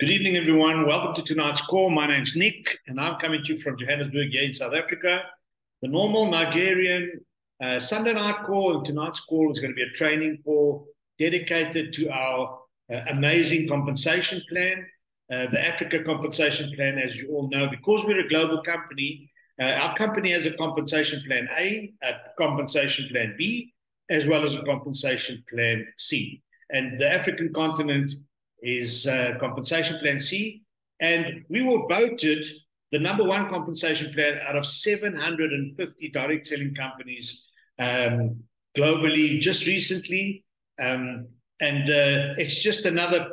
Good evening, everyone. Welcome to tonight's call. My name's Nick, and I'm coming to you from Johannesburg here in South Africa. The normal Nigerian uh, Sunday night call and tonight's call is going to be a training call dedicated to our uh, amazing compensation plan, uh, the Africa compensation plan. As you all know, because we're a global company, uh, our company has a compensation plan A, a compensation plan B, as well as a compensation plan C. And the African continent is uh, compensation plan C. And we were voted the number one compensation plan out of 750 direct selling companies um, globally just recently. Um, and uh, it's just another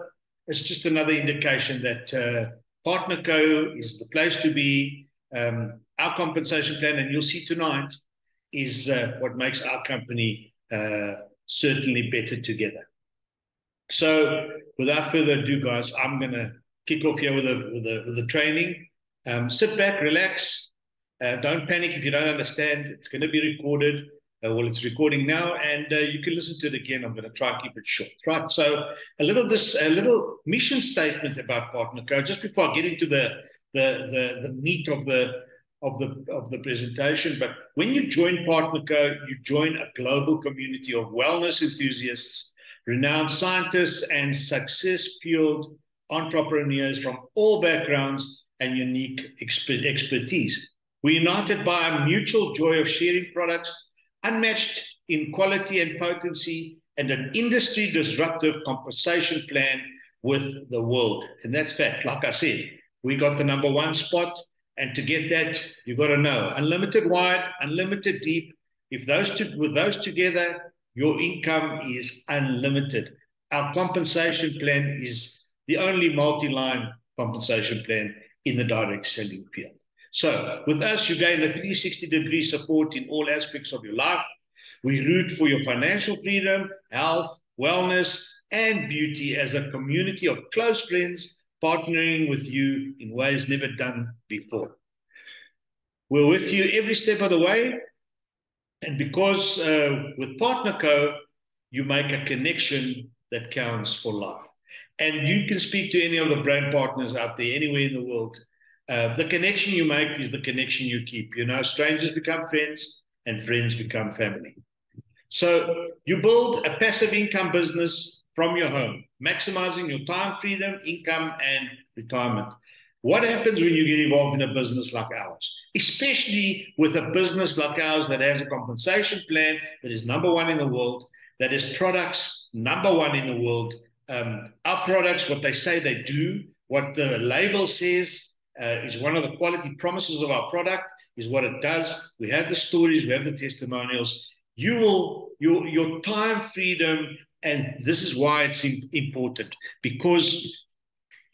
it's just another indication that uh, PartnerCo is the place to be. Um, our compensation plan, and you'll see tonight, is uh, what makes our company uh, certainly better together. So without further ado, guys, I'm gonna kick off here with a with with training. Um, sit back, relax. Uh, don't panic if you don't understand. It's going to be recorded. Uh, well, it's recording now, and uh, you can listen to it again. I'm going to try and keep it short, right? So, a little this, a little mission statement about PartnerCo, just before I get into the the the, the meat of the of the of the presentation. But when you join PartnerCo, you join a global community of wellness enthusiasts renowned scientists and success-fueled entrepreneurs from all backgrounds and unique expertise. We're united by a mutual joy of sharing products unmatched in quality and potency and an industry disruptive compensation plan with the world. And that's fact. Like I said, we got the number one spot. And to get that, you've got to know unlimited wide, unlimited deep. If those two, with those together, your income is unlimited. Our compensation plan is the only multi line compensation plan in the direct selling field. So, with us, you gain a 360 degree support in all aspects of your life. We root for your financial freedom, health, wellness, and beauty as a community of close friends partnering with you in ways never done before. We're with you every step of the way and because uh, with PartnerCo, you make a connection that counts for life. And you can speak to any of the brand partners out there, anywhere in the world. Uh, the connection you make is the connection you keep. You know, strangers become friends and friends become family. So you build a passive income business from your home, maximizing your time, freedom, income, and retirement. What happens when you get involved in a business like ours? Especially with a business like ours that has a compensation plan that is number one in the world, that is products number one in the world. Um, our products, what they say they do, what the label says, uh, is one of the quality promises of our product, is what it does. We have the stories, we have the testimonials. You will, your, your time freedom, and this is why it's important because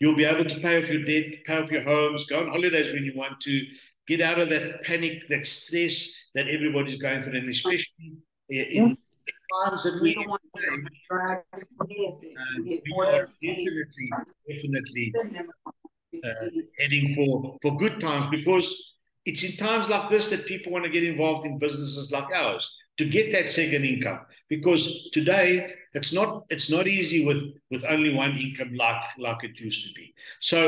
You'll be able to pay off your debt, pay off your homes, go on holidays when you want to, get out of that panic, that stress that everybody's going through, and especially in times that we, uh, we are definitely, definitely uh, heading for, for good times because it's in times like this that people want to get involved in businesses like ours to get that second income. Because today it's not it's not easy with with only one income like like it used to be. So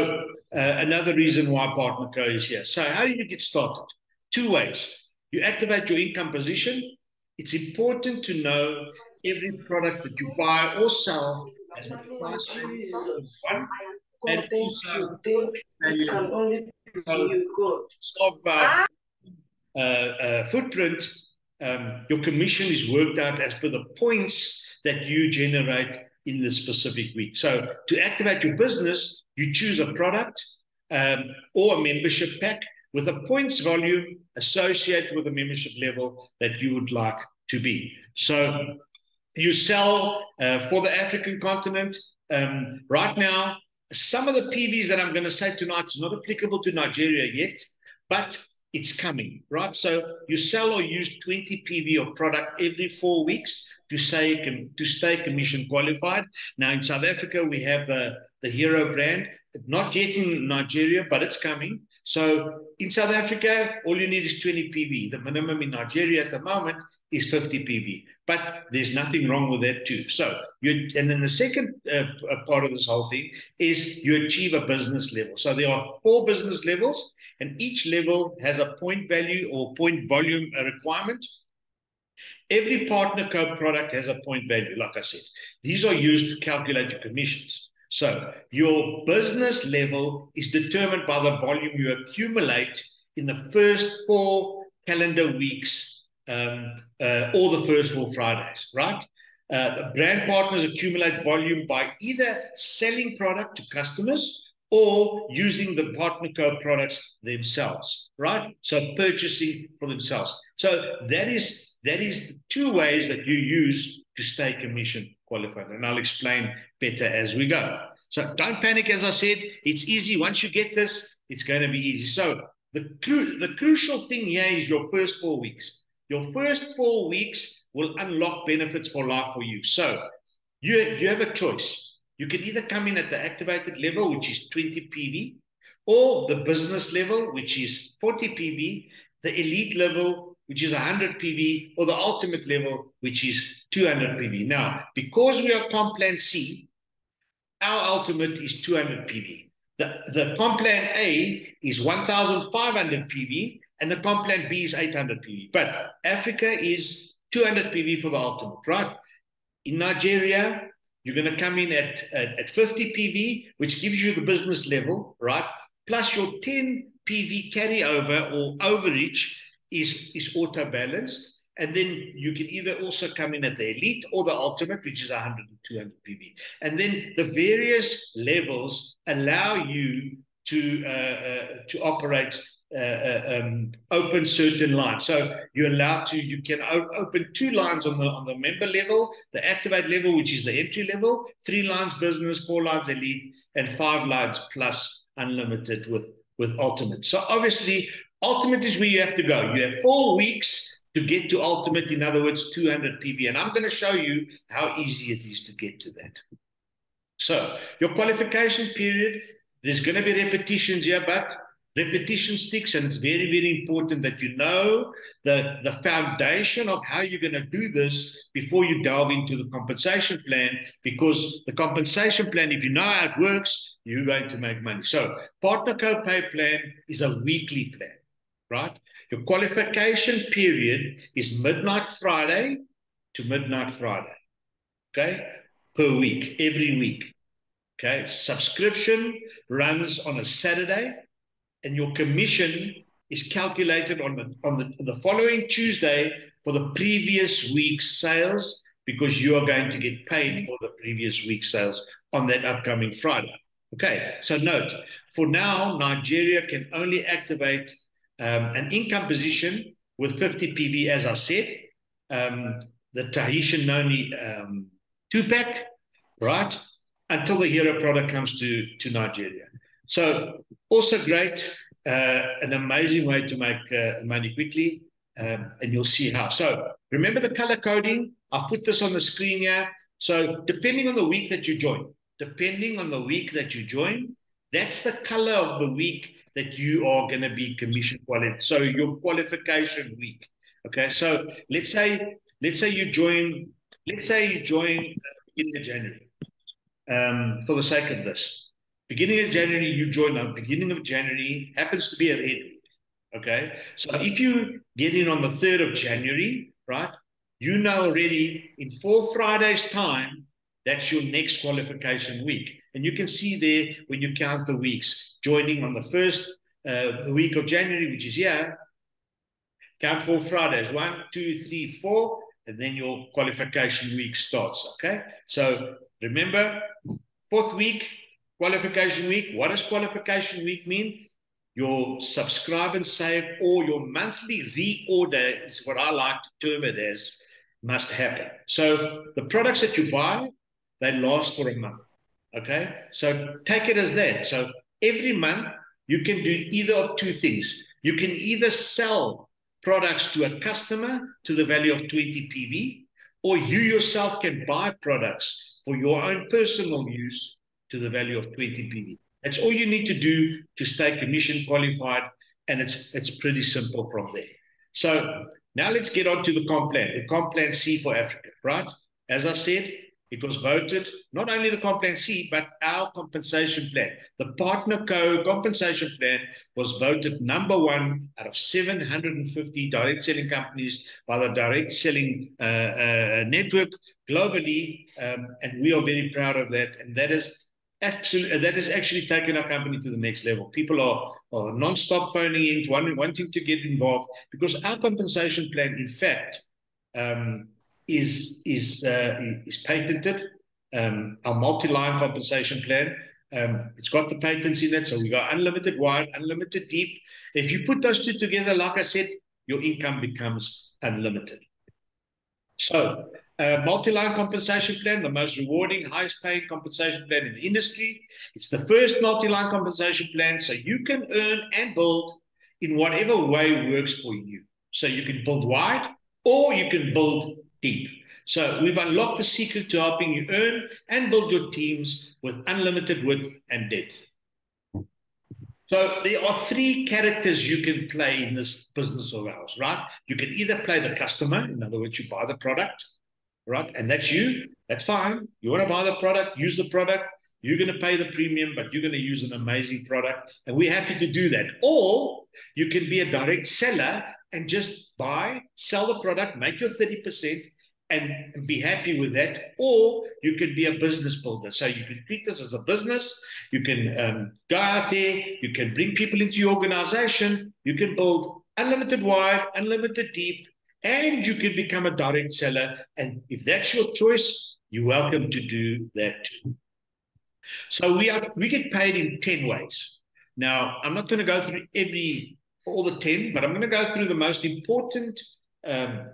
uh, another reason why PartnerCo is here. So how do you get started? Two ways. You activate your income position. It's important to know every product that you buy or sell as a price and also uh, uh, uh, footprint um, your commission is worked out as per the points that you generate in the specific week. So to activate your business, you choose a product um, or a membership pack with a points volume associated with the membership level that you would like to be. So you sell uh, for the African continent. Um, right now, some of the PVs that I'm going to say tonight is not applicable to Nigeria yet, but it's coming, right? So you sell or use 20 PV of product every four weeks to stay to stay commission qualified. Now in South Africa we have the the Hero brand, not yet in Nigeria, but it's coming. So in South Africa, all you need is 20 PV. The minimum in Nigeria at the moment is 50 PV, but there's nothing wrong with that too. So you, and then the second uh, part of this whole thing is you achieve a business level. So there are four business levels, and each level has a point value or point volume requirement. Every PartnerCo product has a point value, like I said. These are used to calculate your commissions. So your business level is determined by the volume you accumulate in the first four calendar weeks um, uh, or the first four Fridays, right? Uh, brand partners accumulate volume by either selling product to customers or using the PartnerCo products themselves, right? So purchasing for themselves. So that is that is the two ways that you use to stay commission qualified. And I'll explain better as we go. So don't panic, as I said, it's easy. Once you get this, it's going to be easy. So the, cru- the crucial thing here is your first four weeks. Your first four weeks will unlock benefits for life for you. So you, you have a choice. You can either come in at the activated level, which is 20 PV, or the business level, which is 40 PV, the elite level, which is 100 PV, or the ultimate level, which is 200 PV. Now, because we are Complan C, our ultimate is 200 PV. The, the Complan A is 1,500 PV, and the Complan B is 800 PV. But Africa is 200 PV for the ultimate, right? In Nigeria, you're going to come in at, at, at 50 PV, which gives you the business level, right? Plus your 10 PV carryover or overreach is, is auto balanced. And then you can either also come in at the elite or the ultimate, which is 100 and 200 PV. And then the various levels allow you to, uh, uh, to operate uh, uh, um, open certain lines. So you're allowed to, you can open two lines on the on the member level, the activate level, which is the entry level, three lines business, four lines elite, and five lines plus unlimited with with ultimate. So obviously, ultimate is where you have to go. You have four weeks to get to ultimate, in other words, 200 PV. And I'm going to show you how easy it is to get to that. So your qualification period, there's going to be repetitions here, but repetition sticks. And it's very, very important that you know the, the foundation of how you're going to do this before you delve into the compensation plan, because the compensation plan, if you know how it works, you're going to make money. So PartnerCo pay plan is a weekly plan right? Your qualification period is midnight Friday to midnight Friday, okay, per week, every week. Okay, subscription runs on a Saturday, and your commission is calculated on the on the, the following Tuesday for the previous week's sales because you are going to get paid for the previous week's sales on that upcoming Friday. Okay, so note for now, Nigeria can only activate um, an income position with 50 PV, as I said, um, the Tahitian Noni um, two pack, right? Until the hero product comes to, to Nigeria. So, also great, uh, an amazing way to make uh, money quickly, um, and you'll see how. So, remember the color coding? I've put this on the screen here. So, depending on the week that you join, depending on the week that you join, that's the color of the week that you are going to be commission qualified. So your qualification week. Okay, so let's say let's say you join let's say you join uh, beginning of January. Um, for the sake of this, beginning of January you join. Now, beginning of January happens to be a red week. Okay, so if you get in on the third of January, right? You know already in four Fridays' time that's your next qualification week. And you can see there when you count the weeks, joining on the first uh, week of January, which is here, count four Fridays one, two, three, four, and then your qualification week starts. Okay. So remember, fourth week, qualification week. What does qualification week mean? Your subscribe and save or your monthly reorder is what I like to term it as must happen. So the products that you buy, they last for a month. Okay. So take it as that. So every month you can do either of two things. You can either sell products to a customer to the value of 20 PV, or you yourself can buy products for your own personal use to the value of 20 PV. That's all you need to do to stay commission qualified, and it's it's pretty simple from there. So now let's get on to the comp plan, the comp plan C for Africa, right? As I said, it was voted not only the comp plan C, but our compensation plan. The PartnerCo compensation plan was voted number one out of 750 direct selling companies by the direct selling uh, uh, network globally. Um, and we are very proud of that. And that is actually that has actually taken our company to the next level. People are, are non-stop phoning in, wanting, wanting to get involved because our compensation plan, in fact, um, is is uh, is patented. Um, our multi-line compensation plan. Um, it's got the patents in it, so we got unlimited wide, unlimited deep. If you put those two together, like I said, your income becomes unlimited. So uh, multi-line compensation plan, the most rewarding, highest paying compensation plan in the industry. It's the first multi-line compensation plan, so you can earn and build in whatever way works for you. So you can build wide or you can build deep. So we've unlocked the secret to helping you earn and build your teams with unlimited width and depth. So there are three characters you can play in this business of ours, right? You can either play the customer, in other words, you buy the product, right? And that's you. That's fine. You want to buy the product, use the product. You're going to pay the premium, but you're going to use an amazing product. And we're happy to do that. Or you can be a direct seller and just buy, sell the product, make your 30%, and be happy with that. Or you can be a business builder. So you can treat this as a business. You can um, go out there. You can bring people into your organization. You can build unlimited wide, unlimited deep, and you can become a direct seller. And if that's your choice, you're welcome to do that too. So we are we get paid in 10 ways. Now, I'm not going to go through every all the 10, but I'm going to go through the most important um,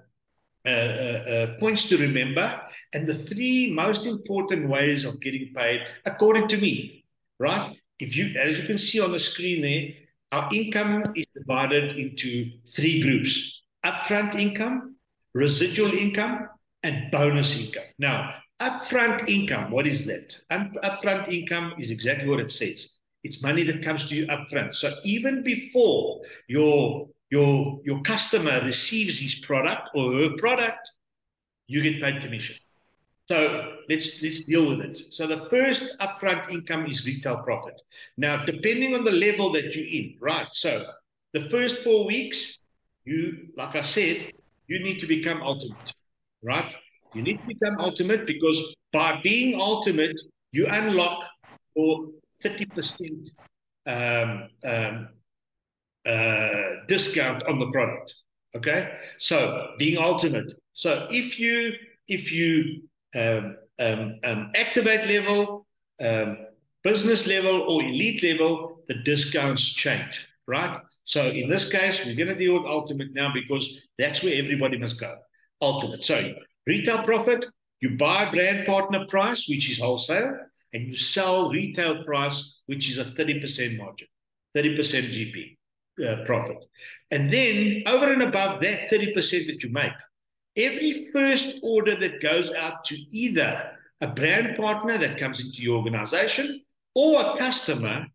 uh, uh, uh, points to remember and the three most important ways of getting paid, according to me, right? If you, as you can see on the screen there, our income is divided into three groups upfront income, residual income, and bonus income. Now, upfront income, what is that? upfront income is exactly what it says. It's money that comes to you upfront. So even before your your your customer receives his product or her product, you get paid commission. So let's let's deal with it. So the first upfront income is retail profit. Now, depending on the level that you're in, right? So the first four weeks, you, like I said, you need to become ultimate, right? You need to become ultimate because by being ultimate, you unlock for 30% um, um, uh, discount on the product. Okay, so being ultimate. So if you if you um, um, um activate level, um, business level, or elite level, the discounts change right? So in this case, we're going to deal with ultimate now because that's where everybody must go. Ultimate. So retail profit, you buy brand partner price, which is wholesale, and you sell retail price, which is a 30% margin, 30% GP uh, profit. And then over and above that 30% that you make, every first order that goes out to either a brand partner that comes into your organization or a customer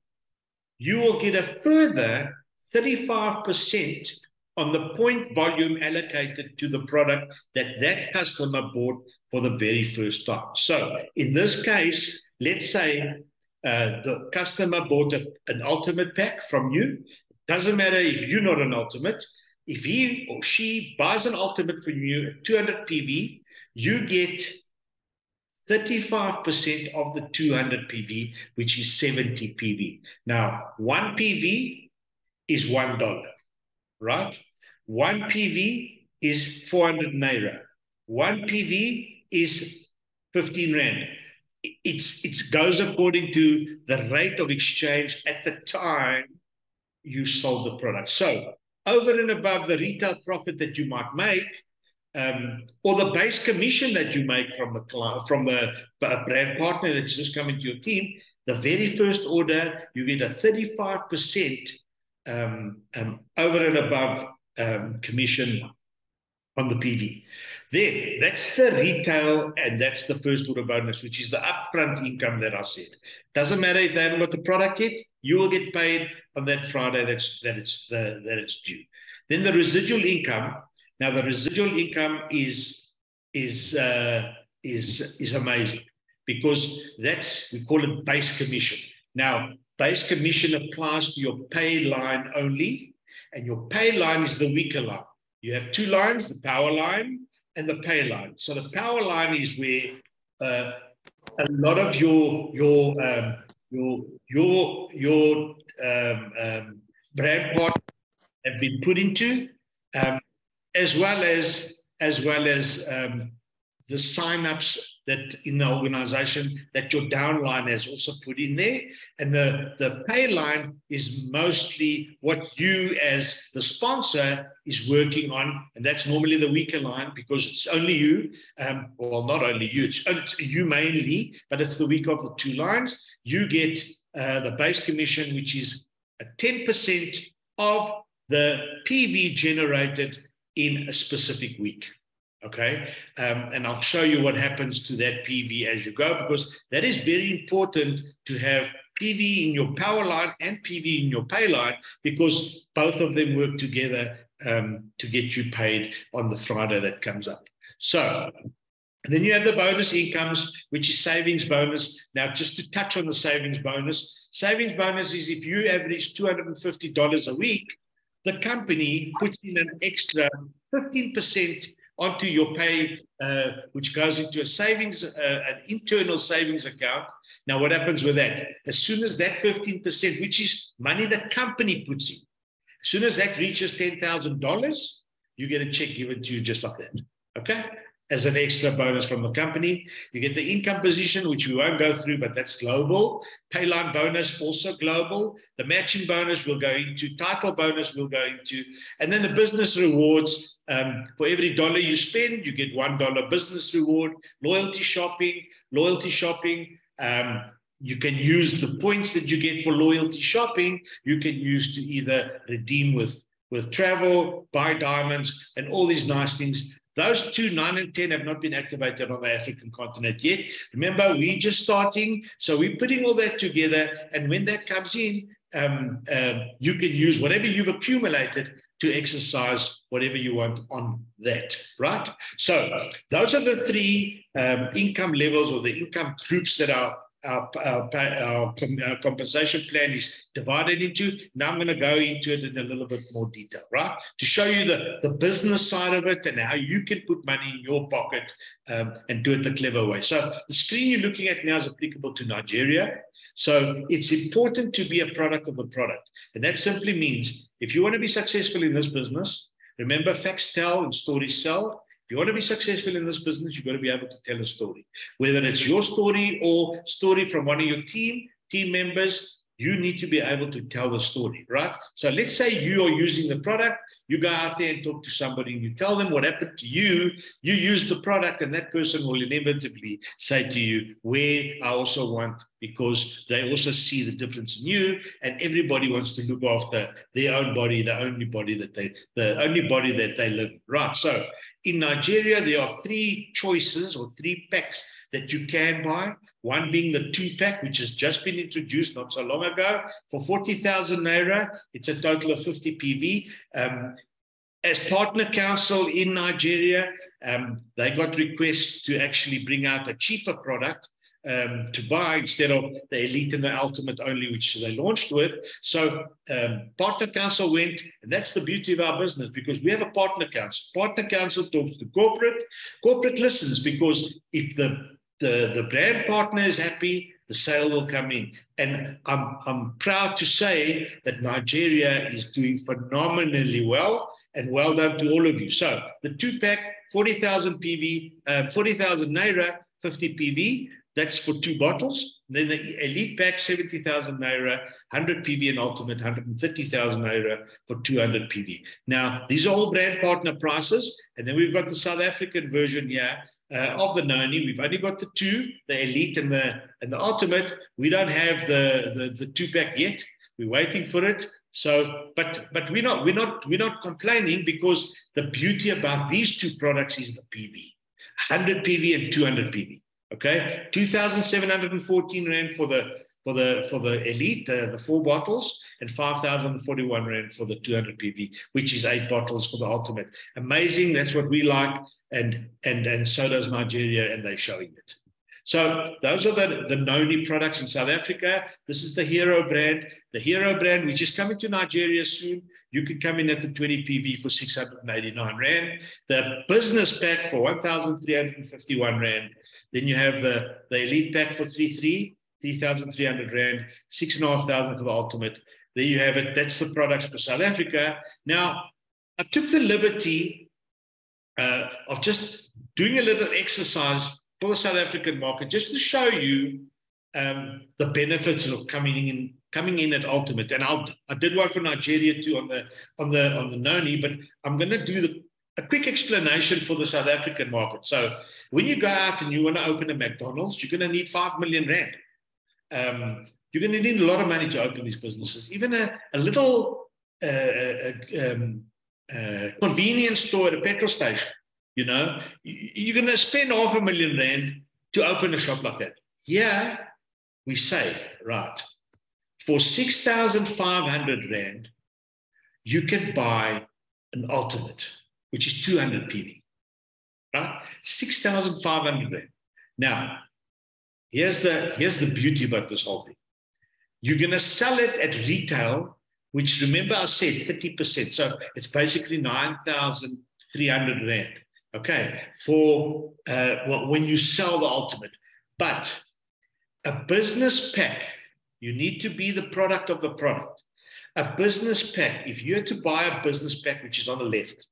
you will get a further 35% on the point volume allocated to the product that that customer bought for the very first time. So in this case, let's say uh, the customer bought a, an ultimate pack from you. Doesn't matter if you're not an ultimate. If he or she buys an ultimate from you at 200 PV, you get 35% of the 200 PV, which is 70 PV. Now, one PV is $1, right? One PV is 400 Naira. One PV is 15 Rand. It's, it goes according to the rate of exchange at the time you sold the product. So over and above the retail profit that you might make, um, or the base commission that you make from the from the brand partner that's just coming to your team, the very first order, you get a 35% um, um, over and above um, commission on the PV. Then that's the retail and that's the first order bonus, which is the upfront income that I said. Doesn't matter if they haven't got the product yet, you will get paid on that Friday that's that it's the that it's due. Then the residual income. Now the residual income is is uh, is is amazing because that's we call it base commission. Now base commission applies to your pay line only, and your pay line is the weaker line. You have two lines, the power line and the pay line. So the power line is where uh, a lot of your your um, your your your um, um, brand part have been put into, um, as well as as well as um, the sign-ups that in the organization that your downline has also put in there. And the, the pay line is mostly what you as the sponsor is working on. And that's normally the weaker line because it's only you. Um, well, not only you, it's, it's, you mainly, but it's the weaker of the two lines. You get uh, the base commission, which is a 10% of the PV generated in a specific week. Okay. Um, and I'll show you what happens to that PV as you go, because that is very important to have PV in your power line and PV in your pay line, because both of them work together um, to get you paid on the Friday that comes up. So then you have the bonus incomes, which is savings bonus. Now, just to touch on the savings bonus, savings bonus is if you average $250 a week, the company puts in an extra 15% onto your pay, uh, which goes into a savings, uh, an internal savings account. Now, what happens with that? As soon as that 15%, which is money the company puts in, as soon as that reaches $10,000, you get a check given to you just like that. Okay? As an extra bonus from the company. You get the income position, which we won't go through, but that's global. Payline bonus, also global. The matching bonus we'll go into, title bonus we'll go into, and then the business rewards. Um, for every dollar you spend, you get one dollar business reward. Loyalty shopping, loyalty shopping. Um, you can use the points that you get for loyalty shopping. You can use to either redeem with with travel, buy diamonds, and all these nice things. Those two, nine and 10, have not been activated on the African continent yet. Remember, we're just starting. So we're putting all that together. And when that comes in, um, um, you can use whatever you've accumulated to exercise whatever you want on that, right? So those are the three um, income levels or the income groups that are our, our, our, compensation plan is divided into. Now I'm going to go into it in a little bit more detail, right? To show you the, the business side of it and how you can put money in your pocket um, and do it the clever way. So the screen you're looking at now is applicable to Nigeria. So it's important to be a product of the product. And that simply means if you want to be successful in this business, remember facts tell and stories sell. If you want to be successful in this business, you've got to be able to tell a story, whether it's your story or story from one of your team, team members, you need to be able to tell the story, right? So let's say you are using the product, you go out there and talk to somebody and you tell them what happened to you, you use the product, and that person will inevitably say to you, Where I also want, because they also see the difference in you, and everybody wants to look after their own body, the only body that they the only body that they live, right? So in Nigeria, there are three choices or three packs that you can buy. One being the two pack, which has just been introduced not so long ago for 40,000 Naira. It's a total of 50 PV. Um, as partner council in Nigeria, um, they got requests to actually bring out a cheaper product um, to buy instead of the elite and the ultimate only, which they launched with. So um, partner council went, and that's the beauty of our business because we have a partner council. Partner council talks to corporate, corporate listens because if the the, the brand partner is happy, the sale will come in. And I'm, I'm proud to say that Nigeria is doing phenomenally well and well done to all of you. So the two pack, 40,000 PV, uh, 40,000 Naira, 50 PV, that's for two bottles. Then the elite pack, 70,000 Naira, 100 PV and ultimate, 130,000 Naira for 200 PV. Now, these are all brand partner prices. And then we've got the South African version here uh, of the Noni. We've only got the two, the elite and the and the ultimate. We don't have the, the, the two pack yet. We're waiting for it. So, but but we're not we're not we're not complaining because the beauty about these two products is the PV, 100 PV and 200 PV. Okay, 2,714 rand for the for the for the elite, the, the four bottles, and 5,041 rand for the 200 PV, which is eight bottles for the ultimate. Amazing. That's what we like, and and and so does Nigeria, and they're showing it. So those are the, the Noni products in South Africa. This is the Hero brand. The Hero brand, which is coming to Nigeria soon. You can come in at the 20 PV for 689 Rand. The business pack for 1,351 Rand. Then you have the, the elite pack for 3,3, 3,300 Rand, 6,500 for the ultimate. There you have it. That's the products for South Africa. Now, I took the liberty uh, of just doing a little exercise for the South African market, just to show you um, the benefits of coming in coming in at ultimate. And I'll, I did one for Nigeria too on the on the on the Noni, but I'm going to do the, a quick explanation for the South African market. So when you go out and you want to open a McDonald's, you're going to need five million rand. Um, you're going to need a lot of money to open these businesses. Even a, a little uh, uh, um, uh, convenience store at a petrol station you know, you're going to spend half a million rand to open a shop like that. Yeah, we say, right, for 6,500 rand, you can buy an ultimate, which is 200 PV, right? 6,500 rand. Now, here's the, here's the beauty about this whole thing. You're going to sell it at retail, which remember I said 30%. So it's basically 9,300 rand okay, for uh, when you sell the ultimate. But a business pack, you need to be the product of the product. A business pack, if you had to buy a business pack, which is on the left,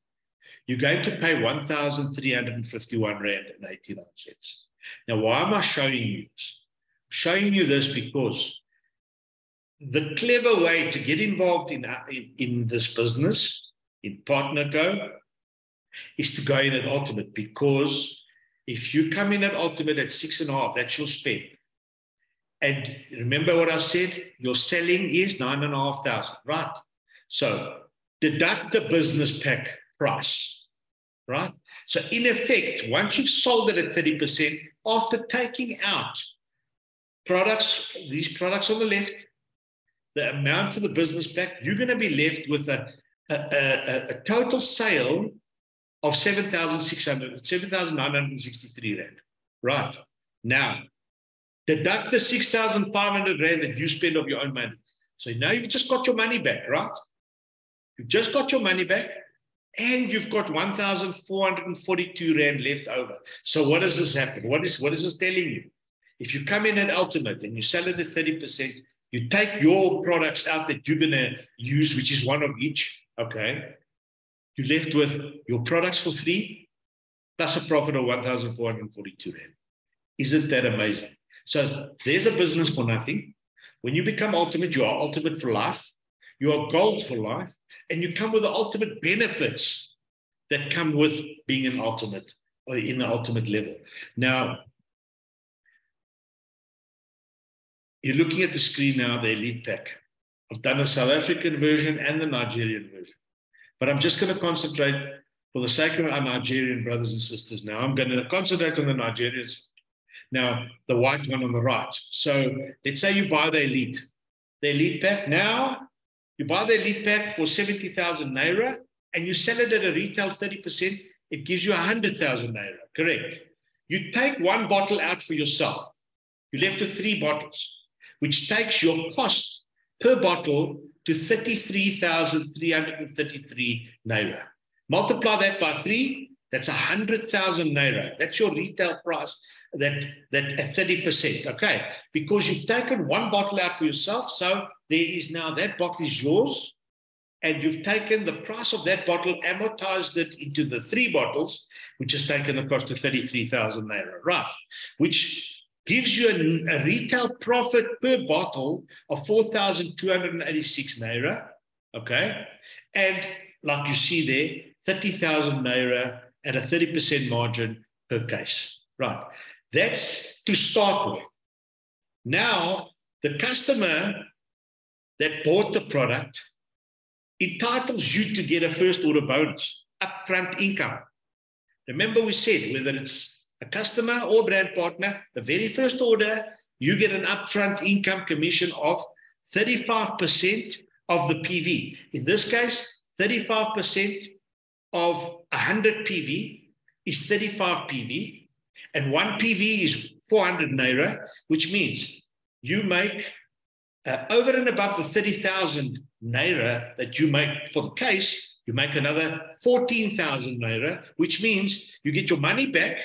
you're going to pay 1,351 Rand and 89 cents. Now, why am I showing you this? I'm showing you this because the clever way to get involved in, uh, in, in this business, in PartnerCo, is to go in at ultimate because if you come in at ultimate at six and a half, that's your spend. And remember what I said? Your selling is nine and a half thousand, right? So deduct the business pack price, right? So in effect, once you've sold it at 30%, after taking out products, these products on the left, the amount for the business back, you're going to be left with a, a, a, a total sale of 7,600, 7,963 Rand. Right. Now, deduct the 6,500 Rand that you spend of your own money. So now you've just got your money back, right? You've just got your money back and you've got 1,442 Rand left over. So what does this happen? What is, what is this telling you? If you come in at Ultimate and you sell it at 30%, you take your products out that you're going to use, which is one of each, okay? You're left with your products for free plus a profit of 1,442 Rand. Isn't that amazing? So there's a business for nothing. When you become ultimate, you are ultimate for life. You are gold for life. And you come with the ultimate benefits that come with being an ultimate or in the ultimate level. Now, you're looking at the screen now, the elite pack. I've done a South African version and the Nigerian version. But I'm just going to concentrate for the sake of our Nigerian brothers and sisters now. I'm going to concentrate on the Nigerians. Now, the white one on the right. So let's say you buy the elite, the elite pack. Now, you buy the elite pack for 70,000 naira and you sell it at a retail 30%, it gives you 100,000 naira. Correct. You take one bottle out for yourself. You're left with three bottles, which takes your cost per bottle to 33,333 naira. Multiply that by three, that's 100,000 naira. That's your retail price that, that at 30%. Okay. Because you've taken one bottle out for yourself. So there is now that bottle is yours. And you've taken the price of that bottle, amortized it into the three bottles, which has taken the cost of 33,000 naira. Right. Which gives you a, a retail profit per bottle of 4,286 naira. Okay. And like you see there, 30,000 naira at a 30% margin per case. Right. That's to start with. Now, the customer that bought the product entitles you to get a first order bonus, upfront income. Remember, we said whether it's a customer or brand partner, the very first order, you get an upfront income commission of 35% of the PV. In this case, 35% of 100 PV is 35 PV, and one PV is 400 Naira, which means you make uh, over and above the 30,000 Naira that you make for the case, you make another 14,000 Naira, which means you get your money back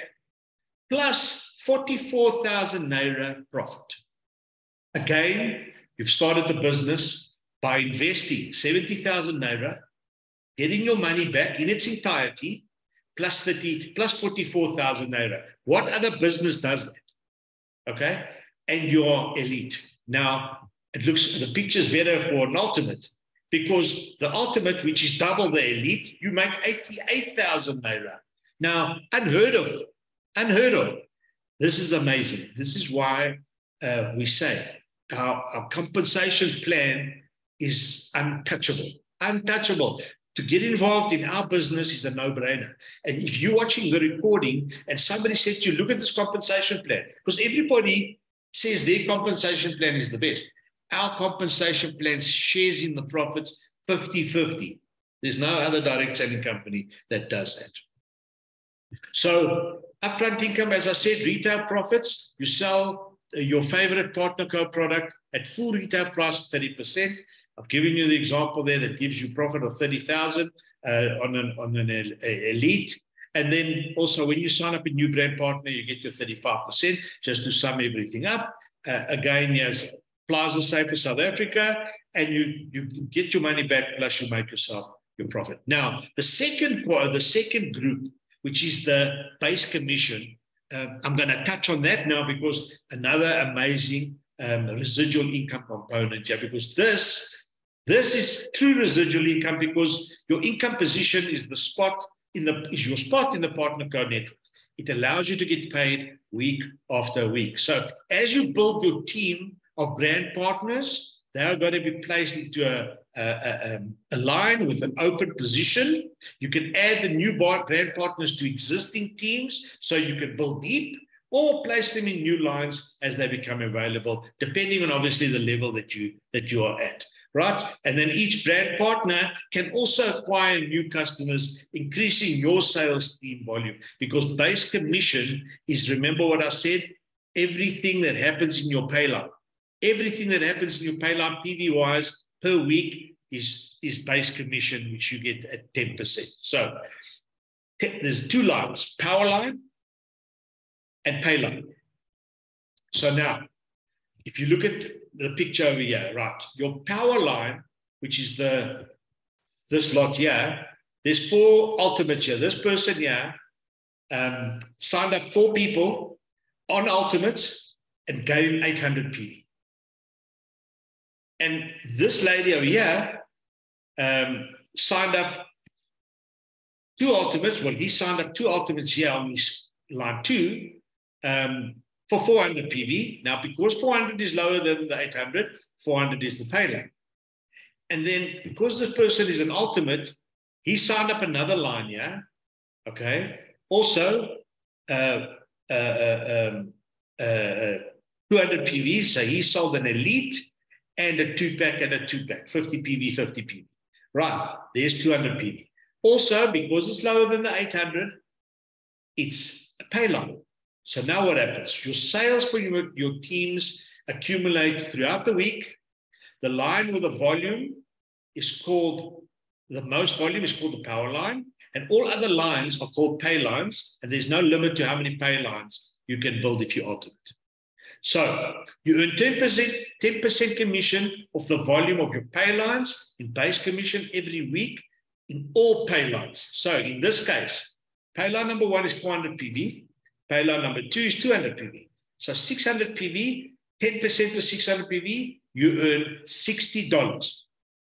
plus 44,000 Naira profit. Again, you've started the business by investing 70,000 Naira, getting your money back in its entirety, plus 30, plus 44,000 Naira. What other business does that? Okay. And you're elite. Now, it looks, the picture's better for an ultimate because the ultimate, which is double the elite, you make 88,000 Naira. Now, unheard of, unheard of. This is amazing. This is why uh, we say our, our compensation plan is untouchable, untouchable. To get involved in our business is a no brainer. And if you're watching the recording and somebody said to you, look at this compensation plan, because everybody says their compensation plan is the best. Our compensation plan shares in the profits 50 50. There's no other direct selling company that does that. So, upfront income, as I said, retail profits, you sell uh, your favorite PartnerCo product at full retail price, 30%. I've given you the example there that gives you profit of 30,000 uh, on an, on an elite. And then also when you sign up a new brand partner, you get your 35% just to sum everything up. Uh, again, yes, Plaza Safe for South Africa, and you, you get your money back plus you make yourself your profit. Now, the second the second group, which is the base commission, uh, I'm going to touch on that now because another amazing um, residual income component here, because this this is true residual income because your income position is the spot in the is your spot in the PartnerCo network. It allows you to get paid week after week. So as you build your team of brand partners, they are going to be placed into a, a, a, um, a line with an open position. You can add the new brand partners to existing teams so you can build deep or place them in new lines as they become available, depending on obviously the level that you that you are at right? And then each brand partner can also acquire new customers, increasing your sales team volume because base commission is, remember what I said, everything that happens in your pay. Everything that happens in your pay line PV wise per week is, is base commission, which you get at 10%. So there's two lines, power line and pay line. So now, if you look at the picture over here, right? Your power line, which is the this lot here, there's four ultimates here. This person here um, signed up four people on ultimates and gave 800 PV. And this lady over here um, signed up two ultimates. Well, he signed up two ultimates here on this line two. Um, for 400 PV. Now, because 400 is lower than the 800, 400 is the pay line. And then because this person is an ultimate, he signed up another line, yeah? Okay. Also, uh, uh, uh, um, uh, uh 200 PV. So he sold an elite and a two pack and a two pack, 50 PV, 50 PV. Right. There's 200 PV. Also, because it's lower than the 800, it's a pay line. So now what happens? Your sales for your, your teams accumulate throughout the week. The line with the volume is called, the most volume is called the power line. And all other lines are called pay lines. And there's no limit to how many pay lines you can build if you ultimate. So you earn 10%, 10% commission of the volume of your pay lines in base commission every week in all pay lines. So in this case, pay line number one is 400 PV. Pay line number two is 200 PV. So 600 PV, 10% to 600 PV, you earn $60.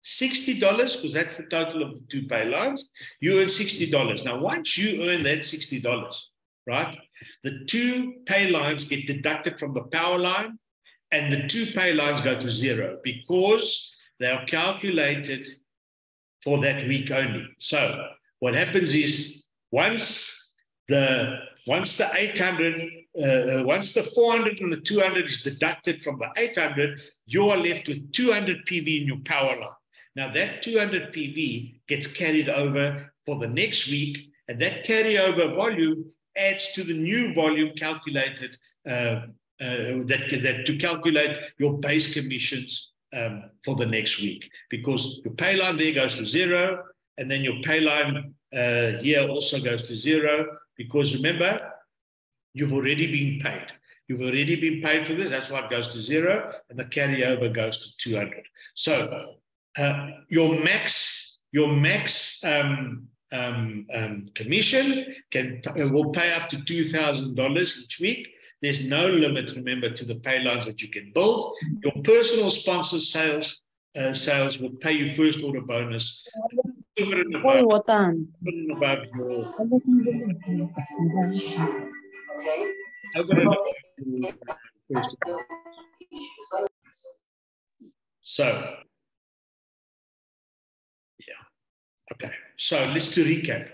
$60, because that's the total of the two pay lines, you earn $60. Now, once you earn that $60, right, the two pay lines get deducted from the power line and the two pay lines go to zero because they are calculated for that week only. So what happens is once the once the 800 uh, once the 400 and the 200 is deducted from the 800 you are left with 200 pv in your power line now that 200 pv gets carried over for the next week and that carryover volume adds to the new volume calculated uh, uh, that, that to calculate your base commissions um, for the next week. Because your pay line there goes to zero and then your pay line uh, here also goes to zero because remember you've already been paid. You've already been paid for this that's why it goes to zero and the carryover goes to 200 so uh, your max your max um, um, um, commission can uh, will pay up to $2000 each week there's no limit, remember, to the pay lines that you can build. Your personal sponsor sales uh, sales will pay you first order bonus over and above, over and above your over and above your first order. So, yeah. Okay. So let's to recap.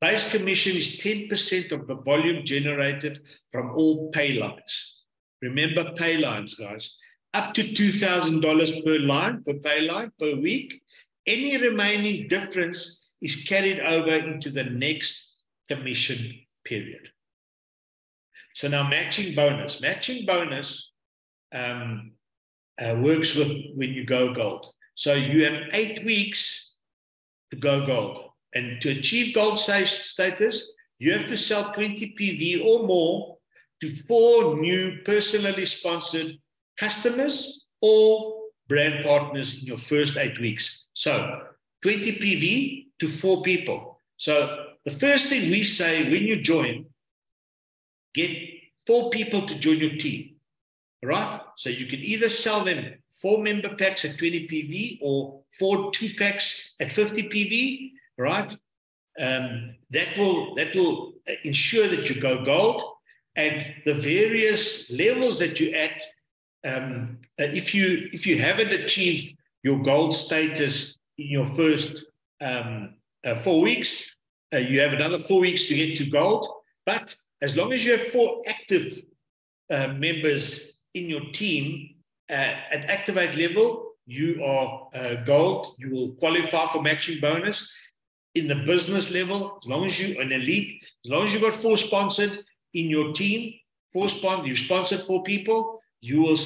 Base commission is 10% of the volume generated from all pay lines. Remember pay lines, guys. Up to $2,000 per line, per pay line, per week. Any remaining difference is carried over into the next commission period. So now matching bonus. Matching bonus um, uh, works with when you go gold. So you have eight weeks go gold. And to achieve gold status, you have to sell 20 PV or more to four new personally sponsored customers or brand partners in your first eight weeks. So 20 PV to four people. So the first thing we say when you join, get four people to join your team. Right? So you can either sell them four member packs at 20 PV or four two packs at 50 PV right? Um, that will that will ensure that you go gold, and the various levels that you at. Um, uh, if you if you haven't achieved your gold status in your first um, uh, four weeks, uh, you have another four weeks to get to gold. But as long as you have four active uh, members in your team uh, at activate level, you are uh, gold. You will qualify for matching bonus in the business level, as long as you're an elite, as long as you got four sponsored in your team, four sponsor, you sponsored four people, you will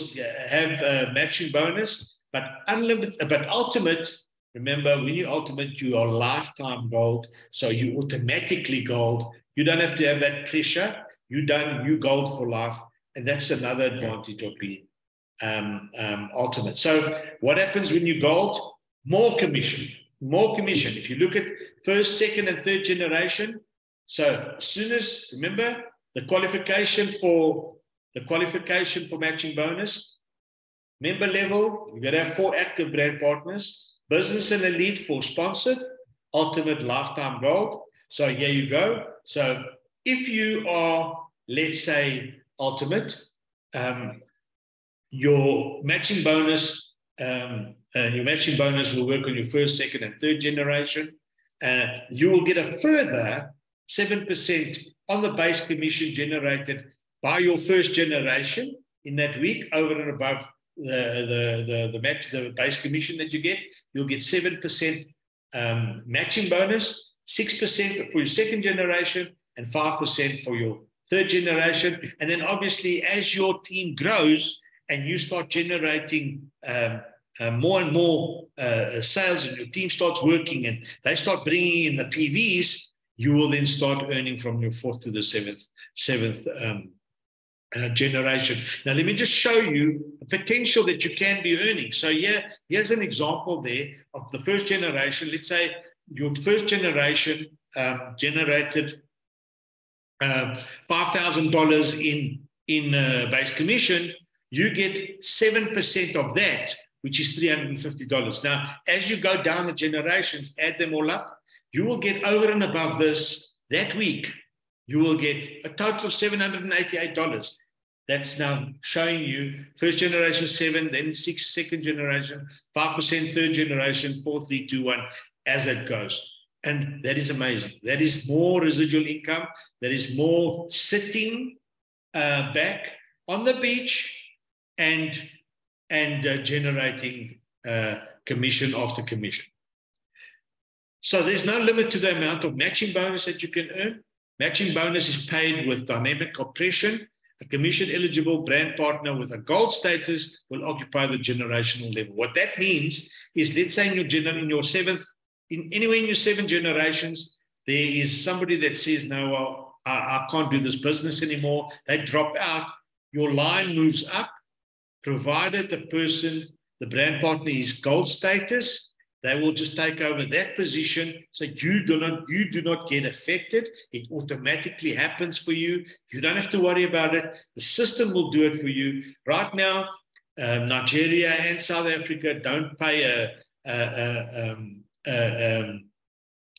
have a matching bonus. But unlimited, but ultimate, remember when you ultimate, you are lifetime gold. So you automatically gold. You don't have to have that pressure. You done you gold for life. And that's another advantage of being um, um, ultimate. So what happens when you gold? More commission more commission. If you look at first, second, and third generation, so as soon as remember the qualification for the qualification for matching bonus, member level, you got to have four active brand partners, business and elite for sponsored, ultimate lifetime gold. So here you go. So if you are, let's say, ultimate, um, your matching bonus um, and your matching bonus will work on your first, second, and third generation. And you will get a further 7% on the base commission generated by your first generation in that week over and above the, the, the, the, match, the base commission that you get. You'll get 7% um, matching bonus, 6% for your second generation, and 5% for your third generation. And then obviously, as your team grows and you start generating um, uh, more and more uh, sales and your team starts working and they start bringing in the PVs, you will then start earning from your fourth to the seventh, seventh um, uh, generation. Now, let me just show you the potential that you can be earning. So, yeah, here's an example there of the first generation. Let's say your first generation um, generated $5,000 in, in uh, base commission. You get 7% of that which is $350. Now, as you go down the generations, add them all up, you will get over and above this that week. You will get a total of $788. That's now showing you first generation seven, then six, second generation, 5% third generation, four, three, two, one. as it goes. And that is amazing. That is more residual income. That is more sitting uh, back on the beach and and uh, generating uh, commission after commission. So there's no limit to the amount of matching bonus that you can earn. Matching bonus is paid with dynamic compression. A commission eligible brand partner with a gold status will occupy the generational level. What that means is, let's say in your, in your seventh, in anywhere in your seven generations, there is somebody that says, no, I, I can't do this business anymore. They drop out. Your line moves up, provided the person, the brand partner is gold status they will just take over that position. So you do not you do not get affected. It automatically happens for you. You don't have to worry about it. The system will do it for you. Right now, um, Nigeria and South Africa don't pay a a, a, um, a, um,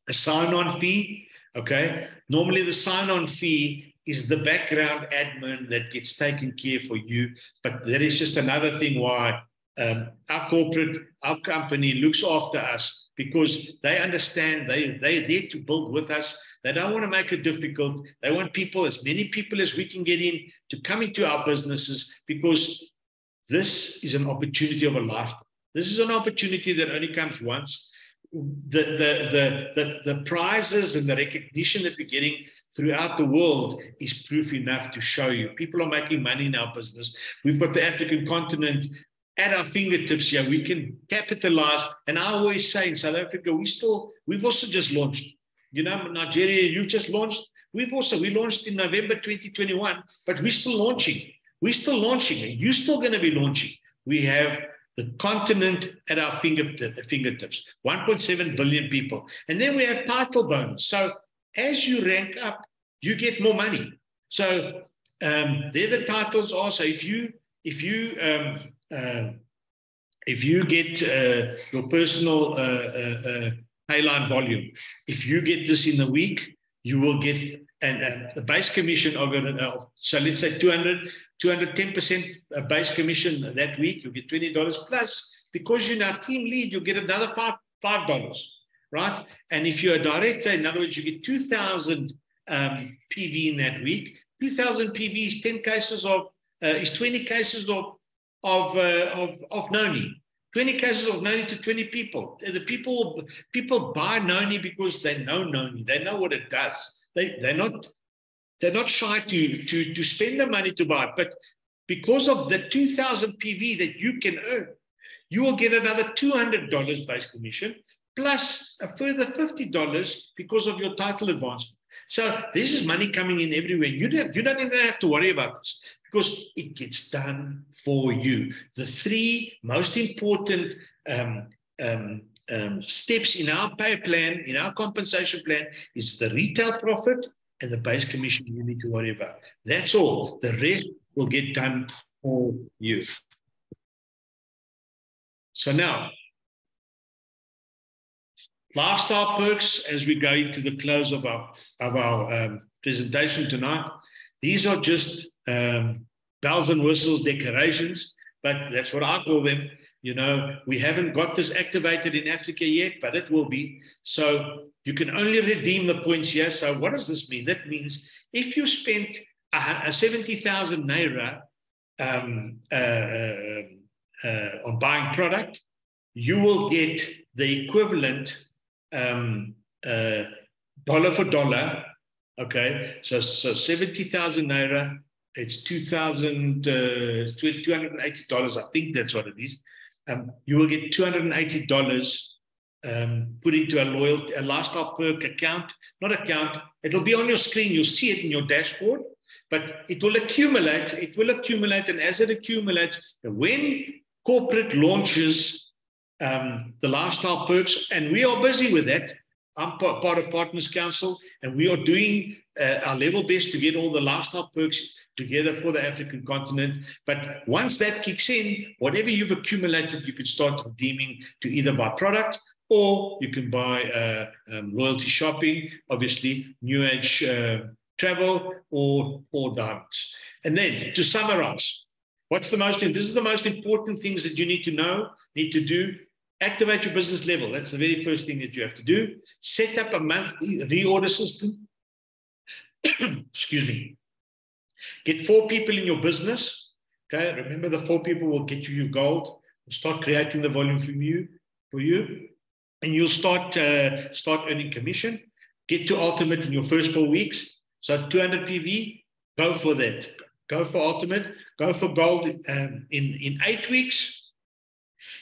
a sign-on fee. Okay. Normally, the sign-on fee is the background admin that gets taken care for you. But that is just another thing why um, our corporate, our company looks after us because they understand they, they're there to build with us. They don't want to make it difficult. They want people, as many people as we can get in, to come into our businesses because this is an opportunity of a lifetime. This is an opportunity that only comes once. The, the, the, the, the prizes and the recognition that we're getting throughout the world is proof enough to show you. People are making money in our business. We've got the African continent at our fingertips here. We can capitalize. And I always say in South Africa, we still, we've also just launched. You know, Nigeria, you just launched. We've also, we launched in November 2021, but we're still launching. We're still launching. You're still going to be launching. We have the continent at our fingertips, 1.7 billion people. And then we have title bonus. So as you rank up, you get more money. So um, there the titles are. So if you if you um, uh, if you get uh, your personal uh, uh, uh volume, if you get this in a week, you will get and uh, the base commission of it. Uh, so let's say 200, 210% base commission that week, you get $20 plus. Because you're now team lead, you get another five $5, right? And if you're a director, in other words, you get 2,000 um, PV in that week. 2,000 PV is 10 cases of, is 20 cases of of, uh, of, of Noni. 20 cases of Noni to 20 people. The people people buy Noni because they know Noni. They know what it does. They, they're not they're not shy to, to, to spend the money to buy. But because of the 2,000 PV that you can earn, you will get another $200 base commission plus a further $50 because of your title advancement. So this is money coming in everywhere. You don't, you don't even have to worry about this because it gets done for you. The three most important um, um, um, steps in our pay plan, in our compensation plan, is the retail profit and the base commission you need to worry about. That's all. The rest will get done for you. So now, lifestyle perks as we go into the close of our of our um, presentation tonight. These are just um, bells and whistles, decorations, but that's what I call them. You know, we haven't got this activated in Africa yet, but it will be. So you can only redeem the points here. So what does this mean? That means if you spent a, a 70,000 Naira um, uh, uh, uh, on buying product, you will get the equivalent um, uh, dollar for dollar. Okay, so, so 70,000 Naira it's two thousand uh. I think that's what it is. Um, you will get two hundred and eighty dollars um, put into a loyalty, a lifestyle perk account, not account. It'll be on your screen. You'll see it in your dashboard, but it will accumulate. It will accumulate, and as it accumulates, when corporate launches um, the lifestyle perks, and we are busy with that. I'm part of Partners Council, and we are doing uh, our level best to get all the lifestyle perks together for the African continent. But once that kicks in, whatever you've accumulated, you can start redeeming to either buy product or you can buy uh, um, loyalty shopping, obviously, new age uh, travel or, or diamonds. And then to summarize, what's the most, this is the most important things that you need to know, need to do. activate your business level. That's the very first thing that you have to do. Set up a monthly reorder system. Excuse me. Get four people in your business. Okay. Remember, the four people will get you your gold. Start creating the volume for you, for you, and you'll start uh, start earning commission. Get to ultimate in your first four weeks. So 200 PV, go for that. Go for ultimate. Go for gold um, in in eight weeks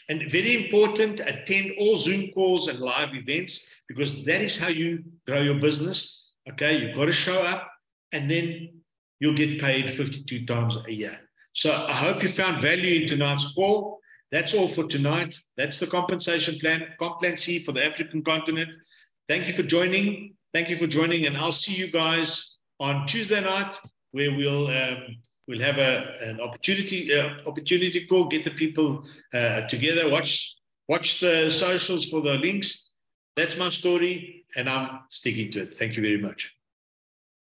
and very important, attend all Zoom calls and live events because that is how you grow your business. Okay, you've got to show up and then you'll get paid 52 times a year. So I hope you found value in tonight's call. That's all for tonight. That's the compensation plan, comp plan C for the African continent. Thank you for joining. Thank you for joining, and I'll see you guys on Tuesday night where we'll um, we'll have a, an opportunity uh, opportunity call, get the people uh, together, watch watch the socials for the links. That's my story, and I'm sticking to it. Thank you very much.